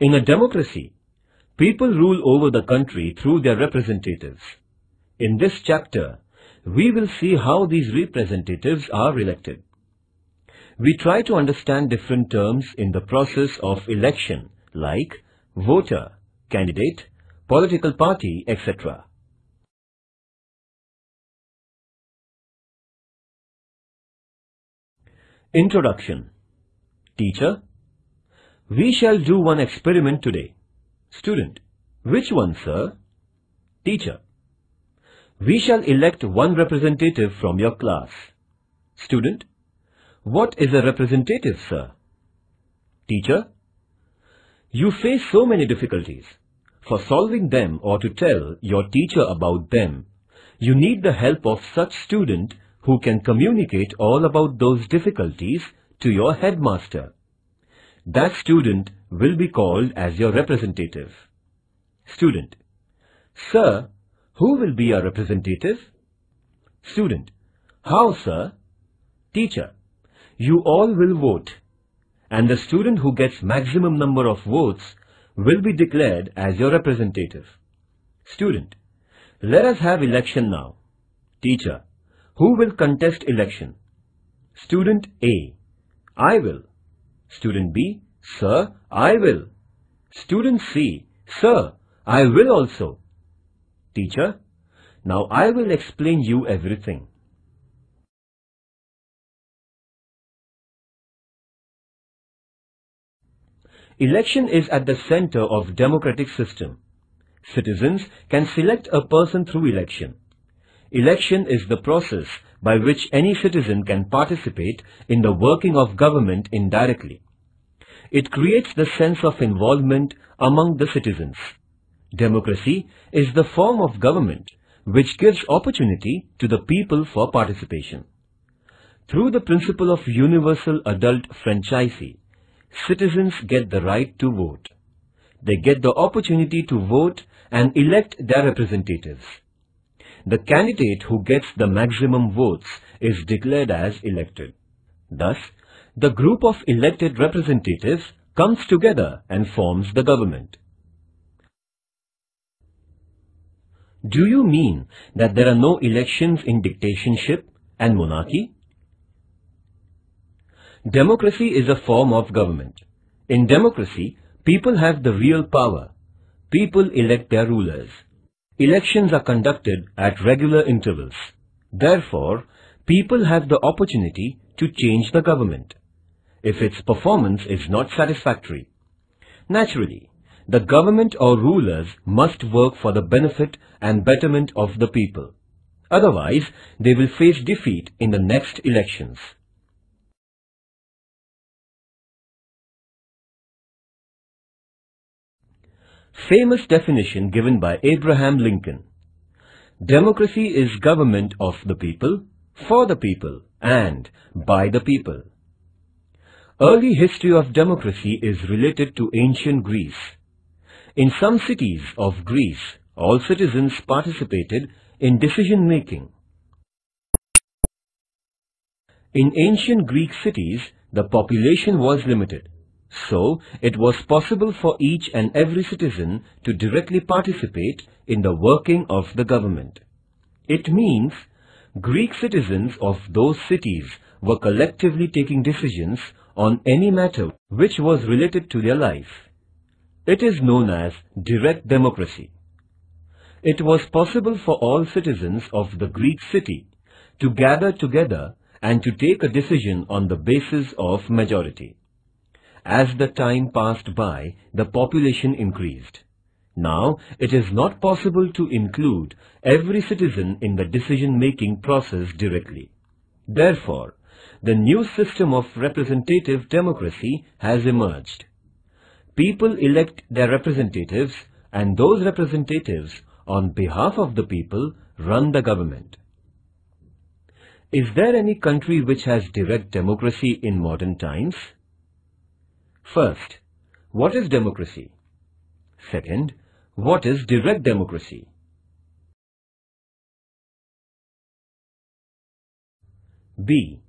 In a democracy, people rule over the country through their representatives. In this chapter, we will see how these representatives are elected. We try to understand different terms in the process of election like voter, candidate, political party, etc. Introduction Teacher We shall do one experiment today. Student Which one, sir? Teacher We shall elect one representative from your class. Student What is a representative, sir? Teacher You face so many difficulties. For solving them or to tell your teacher about them, you need the help of such student who can communicate all about those difficulties to your headmaster. That student will be called as your representative. Student Sir, who will be your representative? Student How, sir? Teacher You all will vote and the student who gets maximum number of votes will be declared as your representative. Student Let us have election now. Teacher who will contest election? Student A. I will. Student B. Sir, I will. Student C. Sir, I will also. Teacher, now I will explain you everything. Election is at the center of democratic system. Citizens can select a person through election. Election is the process by which any citizen can participate in the working of government indirectly. It creates the sense of involvement among the citizens. Democracy is the form of government which gives opportunity to the people for participation. Through the principle of universal adult franchisee, citizens get the right to vote. They get the opportunity to vote and elect their representatives. The candidate who gets the maximum votes is declared as elected. Thus, the group of elected representatives comes together and forms the government. Do you mean that there are no elections in dictatorship and monarchy? Democracy is a form of government. In democracy, people have the real power. People elect their rulers. Elections are conducted at regular intervals. Therefore, people have the opportunity to change the government if its performance is not satisfactory. Naturally, the government or rulers must work for the benefit and betterment of the people. Otherwise, they will face defeat in the next elections. Famous definition given by Abraham Lincoln. Democracy is government of the people, for the people, and by the people. Early history of democracy is related to ancient Greece. In some cities of Greece, all citizens participated in decision-making. In ancient Greek cities, the population was limited. So, it was possible for each and every citizen to directly participate in the working of the government. It means Greek citizens of those cities were collectively taking decisions on any matter which was related to their life. It is known as direct democracy. It was possible for all citizens of the Greek city to gather together and to take a decision on the basis of majority. As the time passed by, the population increased. Now, it is not possible to include every citizen in the decision-making process directly. Therefore, the new system of representative democracy has emerged. People elect their representatives and those representatives on behalf of the people run the government. Is there any country which has direct democracy in modern times? First, what is democracy? Second, what is direct democracy? B.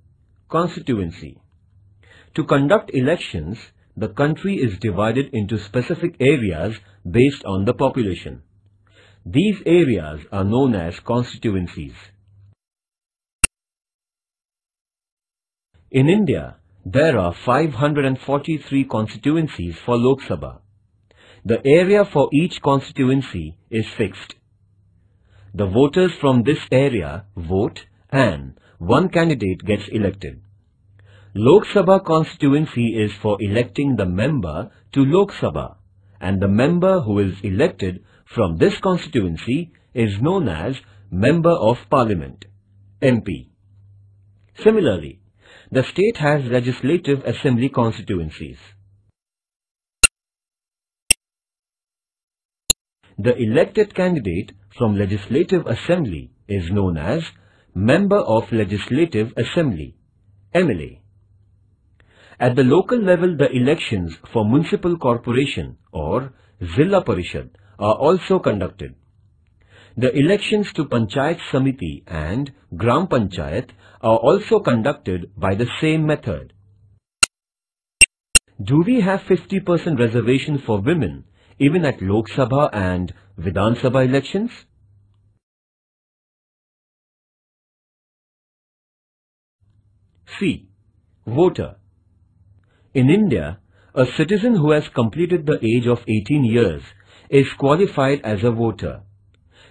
Constituency To conduct elections, the country is divided into specific areas based on the population. These areas are known as constituencies. In India, there are 543 constituencies for Lok Sabha. The area for each constituency is fixed. The voters from this area vote and one candidate gets elected. Lok Sabha constituency is for electing the member to Lok Sabha and the member who is elected from this constituency is known as Member of Parliament, MP. Similarly, the state has legislative assembly constituencies. The elected candidate from Legislative Assembly is known as Member of Legislative Assembly, MLA. At the local level, the elections for Municipal Corporation or Zilla Parishad are also conducted. The elections to Panchayat Samiti and Gram Panchayat are also conducted by the same method. Do we have 50% reservation for women even at Lok Sabha and Vidhan Sabha elections? C. Voter In India, a citizen who has completed the age of 18 years is qualified as a voter.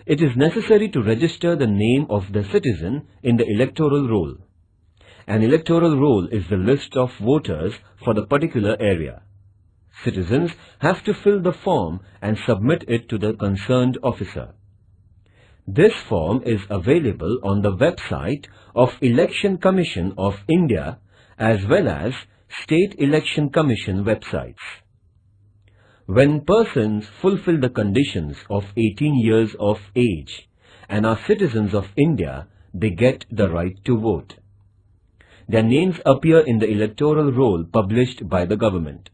It is necessary to register the name of the citizen in the electoral roll. An electoral roll is the list of voters for the particular area. Citizens have to fill the form and submit it to the concerned officer. This form is available on the website of Election Commission of India as well as State Election Commission websites. When persons fulfill the conditions of 18 years of age and are citizens of India, they get the right to vote. Their names appear in the electoral roll published by the government.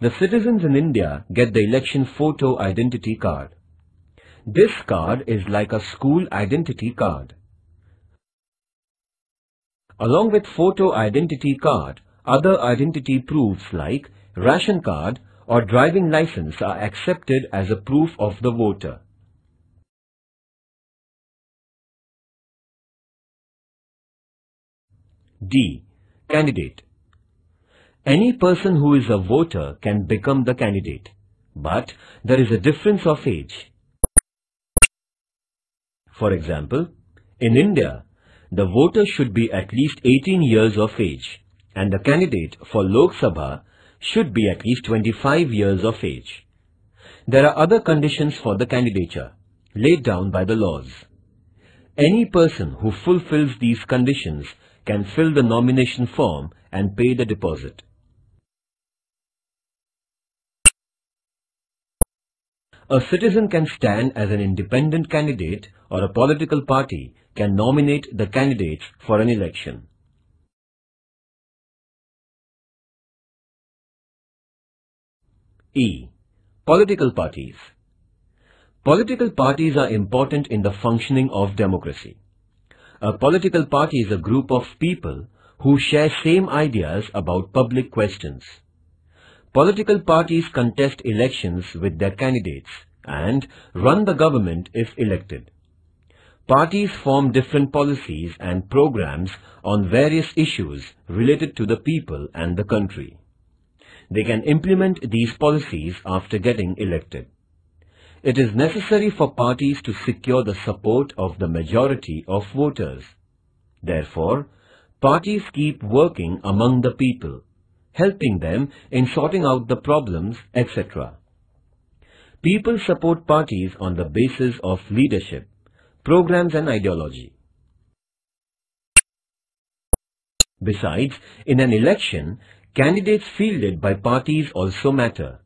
The citizens in India get the election photo identity card. This card is like a school identity card. Along with photo identity card, other identity proofs like ration card or driving license are accepted as a proof of the voter. D. Candidate any person who is a voter can become the candidate, but there is a difference of age. For example, in India, the voter should be at least 18 years of age and the candidate for Lok Sabha should be at least 25 years of age. There are other conditions for the candidature laid down by the laws. Any person who fulfills these conditions can fill the nomination form and pay the deposit. A citizen can stand as an independent candidate or a political party can nominate the candidates for an election. E. Political parties Political parties are important in the functioning of democracy. A political party is a group of people who share same ideas about public questions. Political parties contest elections with their candidates and run the government if elected. Parties form different policies and programs on various issues related to the people and the country. They can implement these policies after getting elected. It is necessary for parties to secure the support of the majority of voters. Therefore, parties keep working among the people helping them in sorting out the problems, etc. People support parties on the basis of leadership, programs and ideology. Besides, in an election, candidates fielded by parties also matter.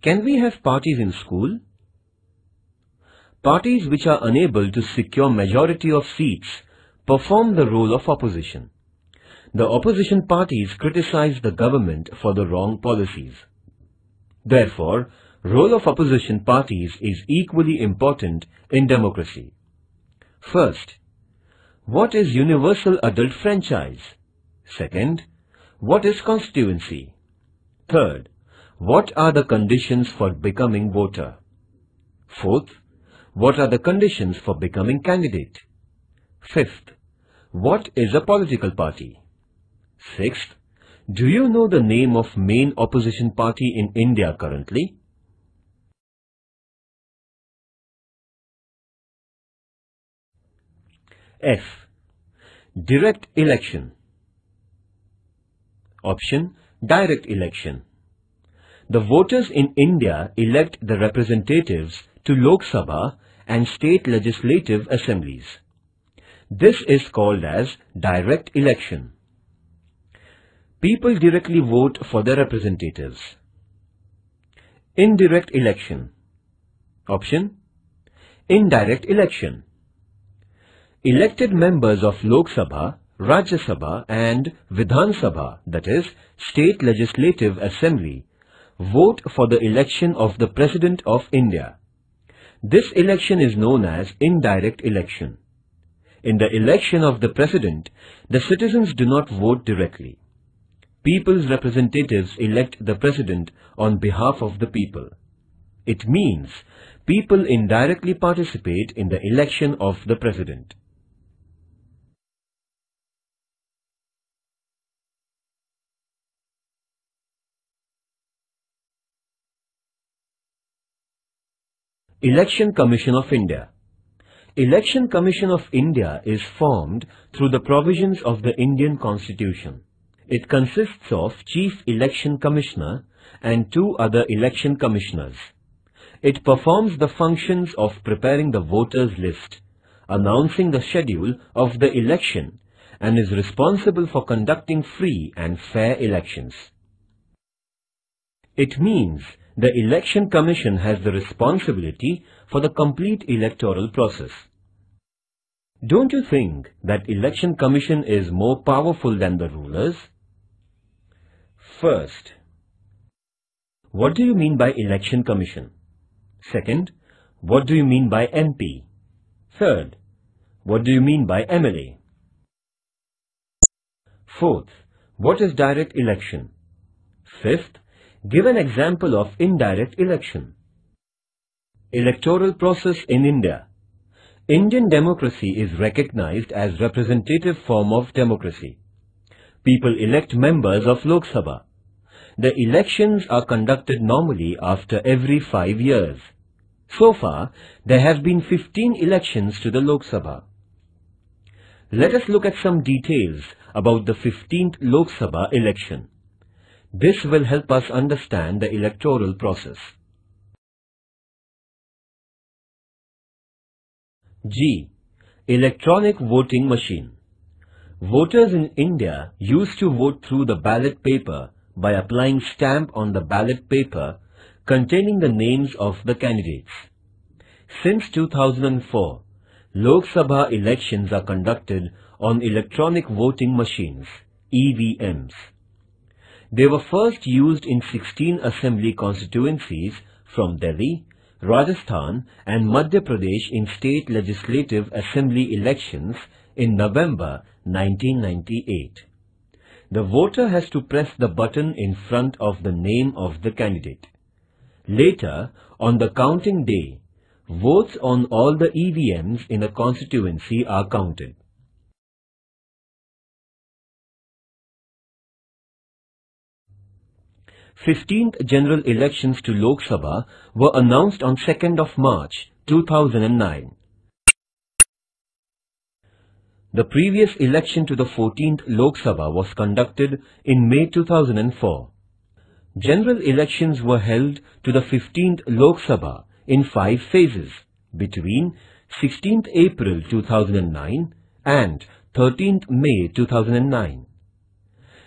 Can we have parties in school? Parties which are unable to secure majority of seats perform the role of opposition. The opposition parties criticize the government for the wrong policies. Therefore, role of opposition parties is equally important in democracy. First, what is universal adult franchise? Second, what is constituency? Third, what are the conditions for becoming voter? Fourth, what are the conditions for becoming candidate? Fifth, what is a political party? Sixth, do you know the name of main opposition party in India currently? F. Direct election. Option Direct election. The voters in India elect the representatives to Lok Sabha and state legislative assemblies. This is called as direct election. People directly vote for their representatives. Indirect election. Option Indirect election. Elected members of Lok Sabha, Rajya Sabha and Vidhan Sabha, that is, State Legislative Assembly, vote for the election of the President of India. This election is known as indirect election. In the election of the President, the citizens do not vote directly. People's representatives elect the President on behalf of the people. It means people indirectly participate in the election of the President. Election Commission of India Election Commission of India is formed through the provisions of the Indian Constitution. It consists of Chief Election Commissioner and two other election commissioners. It performs the functions of preparing the voters list, announcing the schedule of the election and is responsible for conducting free and fair elections. It means the Election Commission has the responsibility for the complete electoral process. Don't you think that Election Commission is more powerful than the rulers? First, what do you mean by Election Commission? Second, what do you mean by MP? Third, what do you mean by MLA? Fourth, what is direct election? Fifth, Give an example of indirect election. Electoral process in India. Indian democracy is recognized as representative form of democracy. People elect members of Lok Sabha. The elections are conducted normally after every five years. So far, there have been 15 elections to the Lok Sabha. Let us look at some details about the 15th Lok Sabha election. This will help us understand the electoral process. G. Electronic voting machine. Voters in India used to vote through the ballot paper by applying stamp on the ballot paper containing the names of the candidates. Since 2004, Lok Sabha elections are conducted on electronic voting machines, EVMs. They were first used in 16 assembly constituencies from Delhi, Rajasthan and Madhya Pradesh in state legislative assembly elections in November 1998. The voter has to press the button in front of the name of the candidate. Later, on the counting day, votes on all the EVMs in a constituency are counted. 15th general elections to Lok Sabha were announced on 2nd of March 2009. The previous election to the 14th Lok Sabha was conducted in May 2004. General elections were held to the 15th Lok Sabha in five phases between 16th April 2009 and 13th May 2009.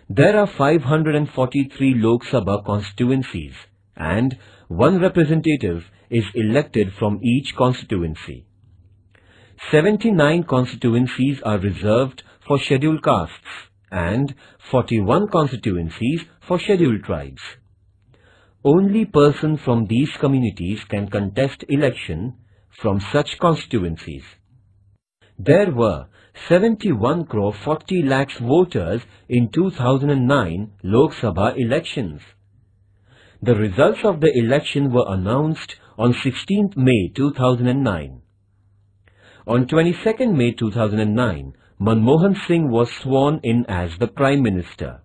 There are 543 Lok Sabha constituencies and one representative is elected from each constituency. 79 constituencies are reserved for scheduled castes and 41 constituencies for scheduled tribes. Only person from these communities can contest election from such constituencies. There were 71 crore 40 lakhs voters in 2009 Lok Sabha elections. The results of the election were announced on 16th May 2009. On 22nd May 2009, Manmohan Singh was sworn in as the Prime Minister.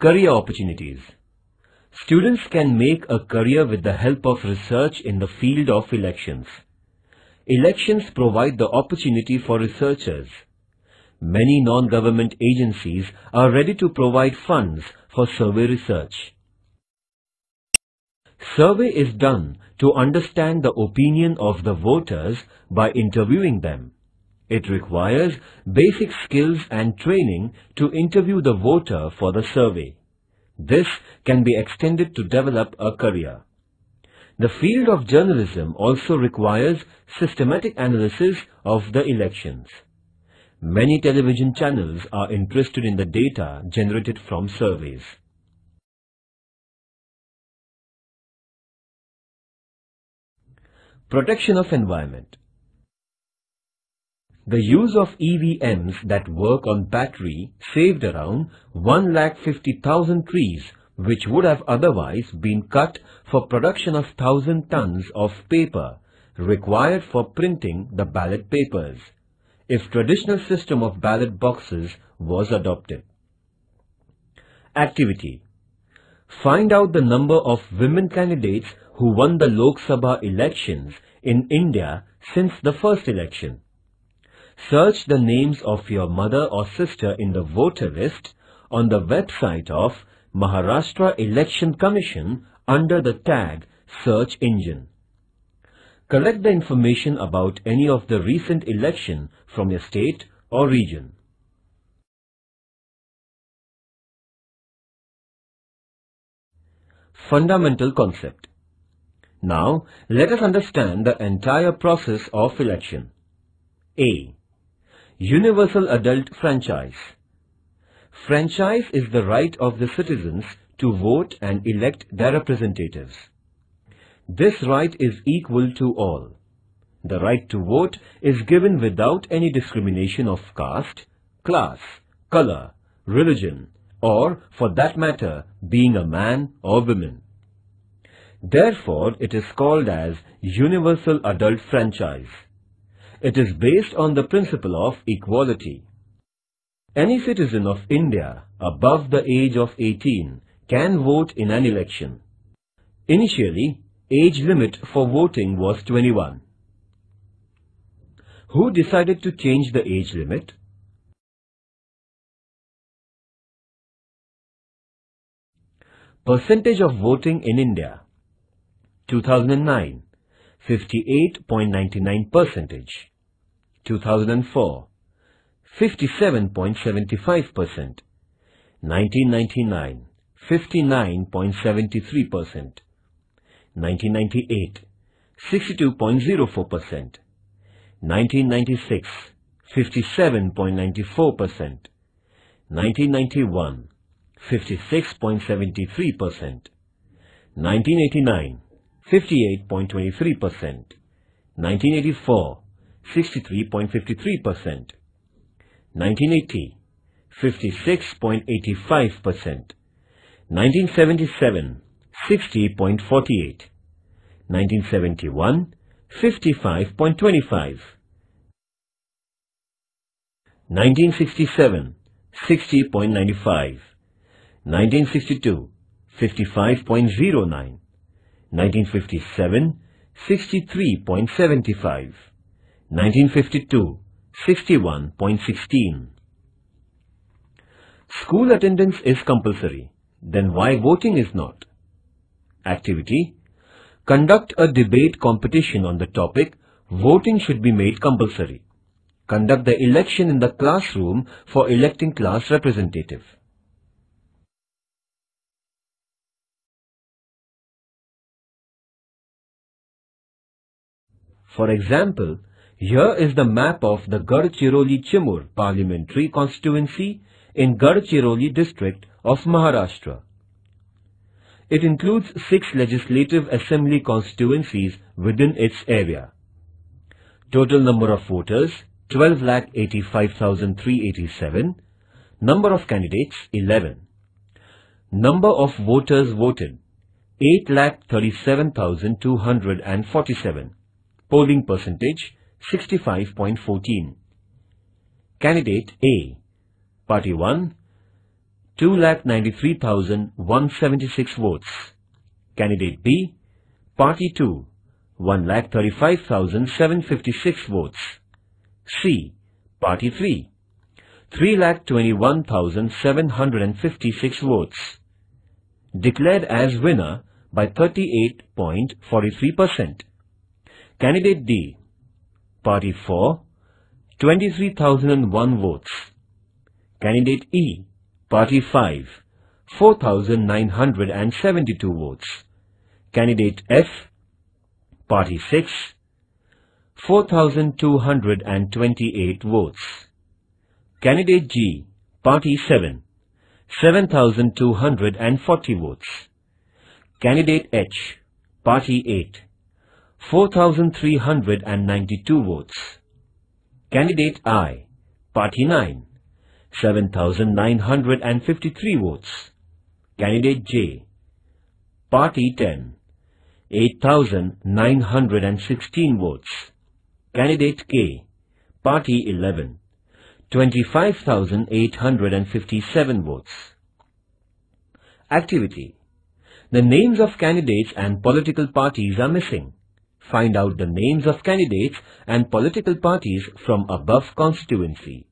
Career Opportunities Students can make a career with the help of research in the field of elections. Elections provide the opportunity for researchers. Many non-government agencies are ready to provide funds for survey research. Survey is done to understand the opinion of the voters by interviewing them. It requires basic skills and training to interview the voter for the survey. This can be extended to develop a career. The field of journalism also requires systematic analysis of the elections. Many television channels are interested in the data generated from surveys. Protection of environment the use of EVMs that work on battery saved around 1,50,000 trees which would have otherwise been cut for production of 1000 tons of paper required for printing the ballot papers if traditional system of ballot boxes was adopted. Activity Find out the number of women candidates who won the Lok Sabha elections in India since the first election. Search the names of your mother or sister in the voter list on the website of Maharashtra Election Commission under the tag Search Engine. Collect the information about any of the recent election from your state or region. Fundamental concept. Now, let us understand the entire process of election. A. Universal Adult Franchise Franchise is the right of the citizens to vote and elect their representatives. This right is equal to all. The right to vote is given without any discrimination of caste, class, color, religion, or, for that matter, being a man or woman. Therefore, it is called as Universal Adult Franchise. It is based on the principle of equality. Any citizen of India above the age of 18 can vote in an election. Initially, age limit for voting was 21. Who decided to change the age limit? Percentage of voting in India 2009 58.99 percentage 2004 57.75%, 1999 59.73%, 1998 62.04%, 1996 57.94%, 1991 56.73%, 1989 58.23%, 1984 63.53%. 1980, 56.85%. 1977, 60.48. 1971, 55.25. 1967, 60.95. 1962, 55.09. 1957, 63.75. 1952 61.16 School attendance is compulsory. Then why voting is not? Activity Conduct a debate competition on the topic Voting should be made compulsory. Conduct the election in the classroom for electing class representative. For example, here is the map of the Gadchiroli-Chimur parliamentary constituency in Gadchiroli district of Maharashtra. It includes six legislative assembly constituencies within its area. Total number of voters 12,85,387. Number of candidates 11. Number of voters voted 8,37,247. Polling percentage 65.14. Candidate A Party 1 2,93,176 votes. Candidate B Party 2 1,35,756 votes. C. Party 3 3,21,756 votes. Declared as winner by 38.43%. Candidate D. Party 4 23,001 votes. Candidate E. Party 5 4,972 votes. Candidate F Party 6 4,228 votes. Candidate G Party 7 7,240 votes. Candidate H Party 8 4,392 votes. Candidate I Party 9 7,953 votes. Candidate J Party 10 8,916 votes. Candidate K, Party 11, 25,857 votes. Activity The names of candidates and political parties are missing. Find out the names of candidates and political parties from above constituency.